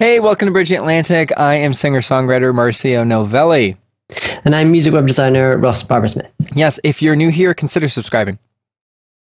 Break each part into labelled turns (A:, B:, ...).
A: Hey, welcome to Bridge the Atlantic. I am singer-songwriter Marcio Novelli.
B: And I'm music web designer Ross Barber-Smith.
A: Yes, if you're new here, consider subscribing.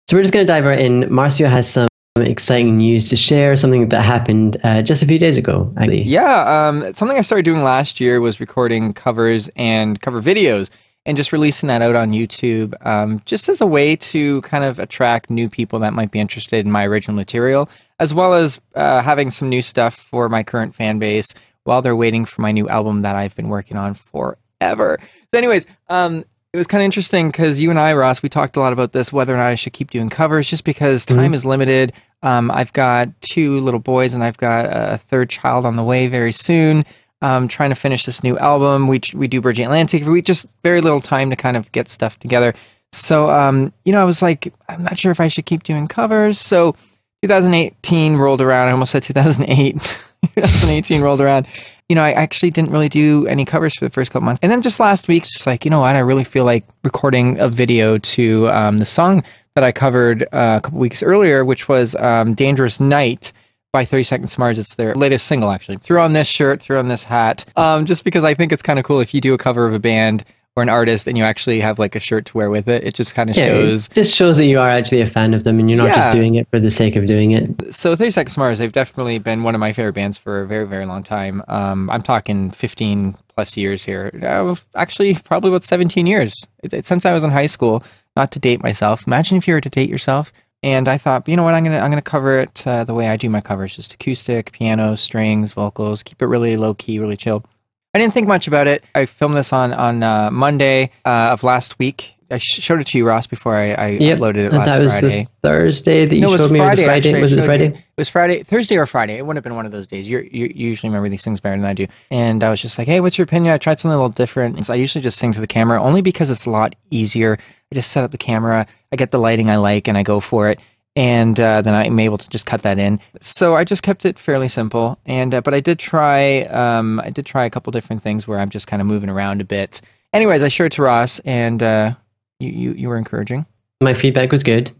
B: So we're just going to dive right in. Marcio has some exciting news to share, something that happened uh, just a few days ago, actually.
A: Yeah, um, something I started doing last year was recording covers and cover videos and just releasing that out on YouTube um, just as a way to kind of attract new people that might be interested in my original material, as well as uh, having some new stuff for my current fan base while they're waiting for my new album that I've been working on forever. So, anyways, um, it was kind of interesting because you and I, Ross, we talked a lot about this whether or not I should keep doing covers just because time mm-hmm. is limited. Um, I've got two little boys and I've got a third child on the way very soon. Um, trying to finish this new album. We we do Bridge the Atlantic. We just very little time to kind of get stuff together. So um, you know, I was like, I'm not sure if I should keep doing covers. So 2018 rolled around. I almost said 2008. 2018 rolled around, you know, I actually didn't really do any covers for the first couple months. And then just last week, just like, you know what, I really feel like recording a video to um, the song that I covered uh, a couple weeks earlier, which was um, Dangerous Night by 30 Seconds to Mars. It's their latest single, actually. Threw on this shirt, threw on this hat, um, just because I think it's kind of cool if you do a cover of a band or an artist and you actually have like a shirt to wear with it. It just kind of yeah, shows.
B: It just shows that you are actually a fan of them and you're not yeah. just doing it for the sake of doing it.
A: So 30 Seconds to Mars, they've definitely been one of my favorite bands for a very, very long time. Um, I'm talking 15 plus years here. Uh, actually, probably about 17 years it, it, since I was in high school. Not to date myself. Imagine if you were to date yourself. And I thought, you know what, I'm gonna I'm gonna cover it uh, the way I do my covers, just acoustic, piano, strings, vocals, keep it really low key, really chill. I didn't think much about it. I filmed this on on uh, Monday uh, of last week. I showed it to you, Ross, before I, I yep. uploaded it last
B: that was
A: Friday.
B: The Thursday that you no, showed me. Friday, Friday? Actually, was it Friday?
A: You. It was Friday, Thursday or Friday. It wouldn't have been one of those days. You're, you usually remember these things better than I do. And I was just like, hey, what's your opinion? I tried something a little different. And so I usually just sing to the camera only because it's a lot easier. I just set up the camera, I get the lighting I like, and I go for it and uh, then I'm able to just cut that in. So I just kept it fairly simple, and uh, but I did try um, I did try a couple different things where I'm just kind of moving around a bit. Anyways, I showed it to Ross, and uh, you, you you were encouraging.
B: My feedback was good.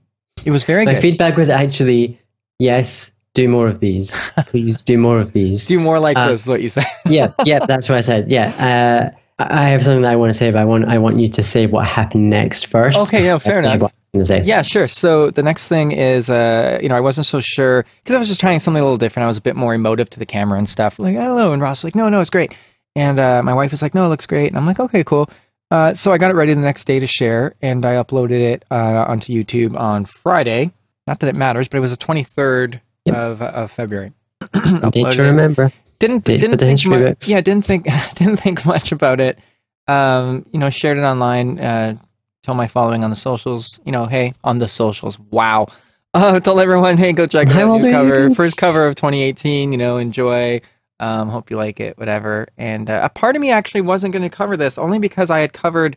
A: It was very good.
B: My
A: good.
B: feedback was actually yes. Do more of these, please. do more of these.
A: Do more like uh, this is what you said.
B: yeah, yeah, that's what I said. Yeah, uh, I have something that I want to say, but I want I want you to say what happened next first.
A: Okay, yeah, fair enough. Yeah, sure. So the next thing is, uh, you know, I wasn't so sure because I was just trying something a little different. I was a bit more emotive to the camera and stuff. Like, hello, and Ross like, no, no, it's great. And uh, my wife was like, no, it looks great. And I'm like, okay, cool. Uh, so I got it ready the next day to share, and I uploaded it uh, onto YouTube on Friday. Not that it matters, but it was the 23rd yep. of, of February.
B: Did you remember?
A: Didn't
B: Date
A: didn't think much, yeah didn't think didn't think much about it. Um, you know, shared it online uh, tell my following on the socials, you know, hey, on the socials. Wow. Uh, tell everyone, hey, go check out the cover. First cover of 2018, you know, enjoy. Um, hope you like it, whatever. And uh, a part of me actually wasn't going to cover this only because I had covered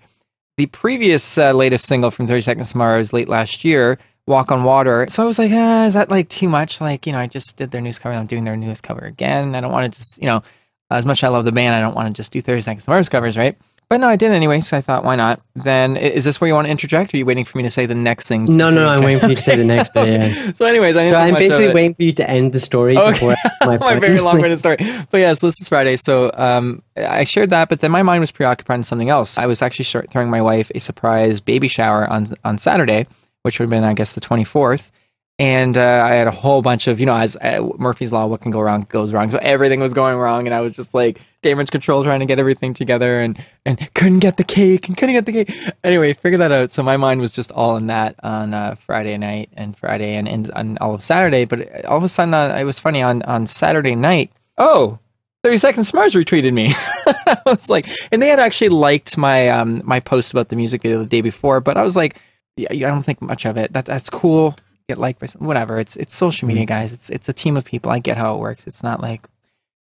A: the previous uh, latest single from 30 Seconds to Mars late last year, Walk on Water. So I was like, ah, is that like too much? Like, you know, I just did their newest cover. I'm doing their newest cover again. I don't want to just, you know, as much as I love the band, I don't want to just do 30 Seconds to Mars covers, right? But no, I did anyway, so I thought, why not? Then, is this where you want to interject? Are you waiting for me to say the next thing?
B: No, no, no I'm waiting for you to say the next bit. Yeah.
A: so, anyways, I
B: so I'm basically waiting for you to end the story okay. before
A: my, my very long-winded story. But yes, this is Friday, so um, I shared that, but then my mind was preoccupied in something else. I was actually throwing my wife a surprise baby shower on on Saturday, which would have been, I guess, the 24th and uh, I had a whole bunch of, you know, as uh, Murphy's Law, what can go wrong goes wrong. So everything was going wrong, and I was just like damage control trying to get everything together, and and couldn't get the cake, and couldn't get the cake. Anyway, figure that out. So my mind was just all in that on uh, Friday night and Friday and, and on all of Saturday. But all of a sudden, uh, it was funny on on Saturday night. Oh, 30 Seconds Mars retweeted me. I was like, and they had actually liked my um my post about the music video the day before, but I was like, yeah, I don't think much of it. That that's cool get liked by some, whatever. It's it's social media, mm-hmm. guys. It's it's a team of people. I get how it works. It's not like,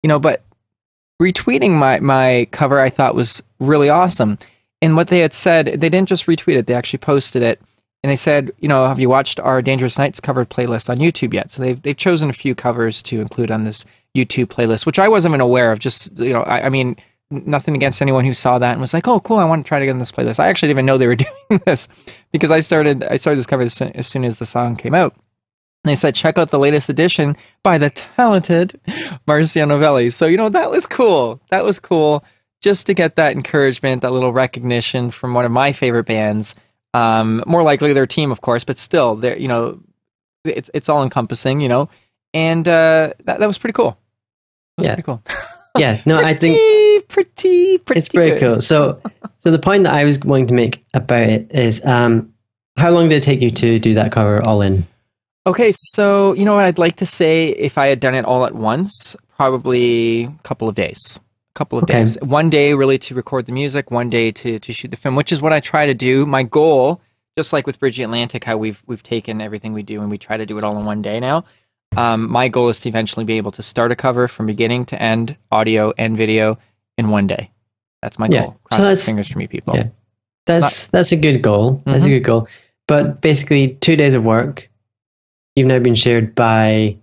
A: you know, but retweeting my my cover I thought was really awesome. And what they had said, they didn't just retweet it; they actually posted it. And they said, you know, have you watched our Dangerous Nights covered playlist on YouTube yet? So they've they've chosen a few covers to include on this YouTube playlist, which I wasn't even aware of. Just you know, I, I mean, nothing against anyone who saw that and was like, "Oh, cool! I want to try to get on this playlist." I actually didn't even know they were doing this because I started I started this cover as soon as the song came out, And they said, check out the latest edition by the talented Marcio Novelli. So, you know, that was cool. That was cool just to get that encouragement, that little recognition from one of my favorite bands. Um, more likely their team, of course, but still, they're, you know, it's, it's all encompassing, you know, and uh, that, that was pretty cool. That Was
B: yeah.
A: pretty cool.
B: yeah, no,
A: pretty,
B: I think
A: pretty, pretty.
B: It's pretty
A: good.
B: cool. So, so the point that I was going to make about it is, um, how long did it take you to do that cover all in?
A: Okay, so you know what I'd like to say if I had done it all at once, probably a couple of days. A couple of
B: Okay.
A: days. One day really to record the music, one day to to shoot the film, which is what I try to do. My goal, just like with Bridge the Atlantic, how we've we've taken everything we do and we try to do it all in one day now. Um, my goal is to eventually be able to start a cover from beginning to end, audio and video, in one day. That's my
B: Yeah.
A: goal. Cross your
B: that's-
A: fingers for me, people.
B: Yeah. That's that's a good goal. That's a
A: Mhm.
B: good goal. But basically, two days of work, you've now been shared by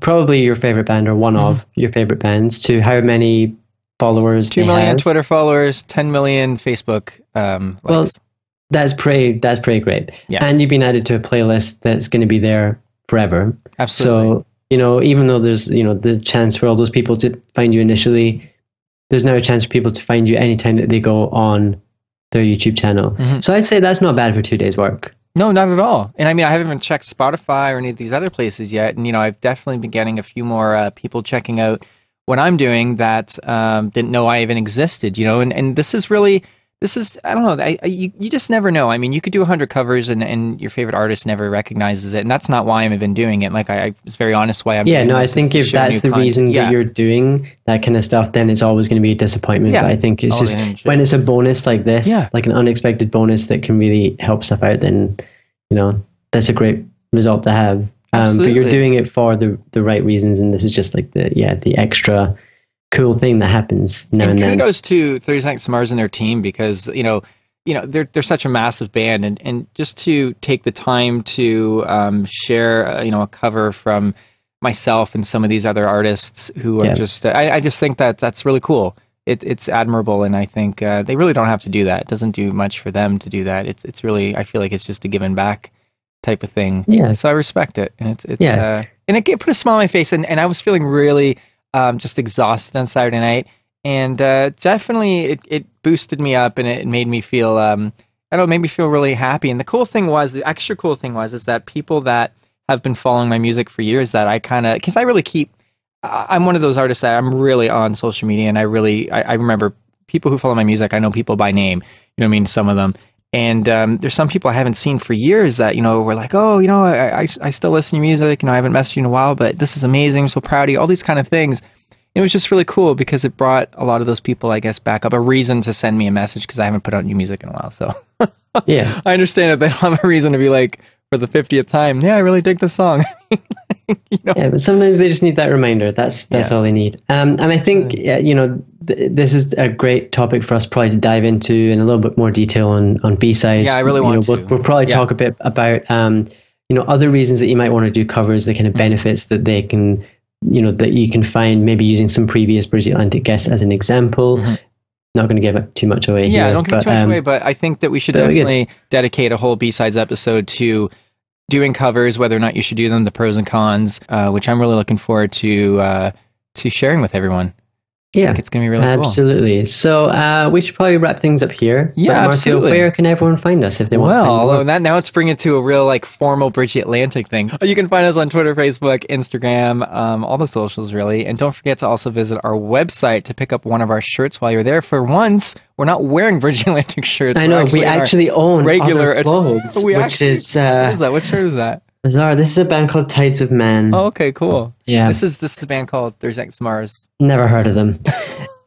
B: probably your favorite band or one
A: Mhm.
B: of your favorite bands. To how many followers?
A: Two million
B: have.
A: Twitter followers, ten million Facebook um, likes.
B: Well, That's pretty. That's pretty great.
A: Yeah.
B: And you've been added to a playlist that's going to be there forever.
A: Absolutely.
B: So, you know, even though there's, you know, the chance for all those people to find you initially, there's now a chance for people to find you anytime that they go on their YouTube channel.
A: Mhm.
B: So I'd say that's not bad for two days' work.
A: No, not at all. And I mean, I haven't even checked Spotify or any of these other places yet. And you know, I've definitely been getting a few more uh, people checking out what I'm doing that um, didn't know I even existed. You know, and and this is really this is I don't know. I, I you, you just never know. I mean, you could do hundred covers and and your favorite artist never recognizes it, and that's not why I'm even doing it. Like I, I was very honest why I'm. Doing
B: it. Yeah,
A: no, I
B: think if that's the
A: content.
B: reason
A: yeah.
B: that you're doing that kind of stuff, then it's always going to be a disappointment.
A: Yeah.
B: But I think it's just when it's a bonus like this,
A: Yeah.
B: like an unexpected bonus that can really help stuff out, then, you know, that's a great result to have. Um, but you're doing it for the, the right reasons. And this is just like the, yeah, the extra cool thing that happens now and,
A: and
B: then.
A: kudos to 30 Seconds to Mars and their team because you know you know they're they're such a massive band and and just to take the time to um, share uh, you know a cover from myself and some of these other artists who are
B: Yeah.
A: just I, I just think that that's really cool it, it's admirable and I think uh, they really don't have to do that it doesn't do much for them to do that it's it's really I feel like it's just a giving back type of thing
B: Yeah.
A: so I respect it and it's it's
B: Yeah.
A: uh, and it, it put a smile on my face and, and I was feeling really um, just exhausted on Saturday night and uh, definitely it, it boosted me up and it made me feel um, I don't know, made me feel really happy. And the cool thing was, the extra cool thing was, is that people that have been following my music for years, that I kind of, because I really keep, I'm one of those artists that I'm really on social media, and I really, I, I remember people who follow my music. I know people by name. You know what I mean? Some of them. And um, there's some people I haven't seen for years that you know were like, oh, you know, I, I, I still listen to your music. You know, I haven't messaged you in a while, but this is amazing. I'm so proud of you. All these kind of things. It was just really cool because it brought a lot of those people, I guess, back up. A reason to send me a message because I haven't put out new music in a while. So
B: yeah.
A: I understand if they don't have a reason to be like for the fiftieth time. Yeah, I really dig this song. you know,
B: Yeah, but sometimes they just need that reminder. That's that's
A: Yeah.
B: all they need. Um, and I think yeah, you know th- this is a great topic for us probably to dive into in a little bit more detail on on B sides.
A: Yeah, I really
B: you
A: want
B: know,
A: to.
B: We'll, we'll probably
A: Yeah.
B: talk a bit about um, you know other reasons that you might want to do covers, the kind
A: Mm-hmm.
B: of benefits that they can you know that you can find maybe using some previous Bridge the Atlantic guests as an example.
A: Mhm.
B: Not going to give it too much away.
A: yeah,
B: here,
A: don't give
B: but,
A: too much
B: um,
A: away, but I think that we should
B: but we could-
A: definitely dedicate a whole B sides episode to doing covers, whether or not you should do them, the pros and cons, uh, which I'm really looking forward to uh, to sharing with everyone. I
B: Yeah,
A: think it's gonna be really cool.
B: absolutely. So uh, we should probably wrap things up here.
A: Yeah, absolutely.
B: Where can everyone find us if they want? to
A: Well,
B: find more?
A: although that now it's bringing it to a real like formal Bridge the Atlantic thing. You can find us on Twitter, Facebook, Instagram, um, all the socials really, and don't forget to also visit our website to pick up one of our shirts while you're there. For once, we're not wearing Bridge the Atlantic shirts.
B: I know we actually own
A: regular
B: clothes,
A: we
B: which
A: actually-
B: is uh,
A: is that? What shirt is that?
B: Bizarre. This is a band called Tides of Man.
A: Oh, okay, cool.
B: yeah,
A: This is this is a band called There's X Mars.
B: never heard of them.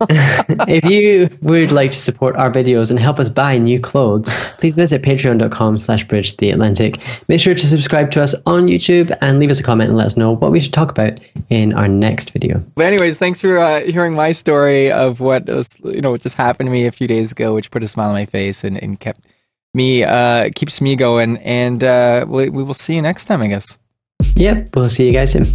B: if you would like to support our videos and help us buy new clothes, please visit patreon.com slash bridge the Atlantic. Make sure to subscribe to us on YouTube and leave us a comment and let us know what we should talk about in our next video.
A: But anyways, thanks for uh, hearing my story of what was, you know what just happened to me a few days ago, which put a smile on my face and, and kept me uh, keeps me going. And uh, we, we will see you next time, I guess.
B: Yep, we'll see you guys soon.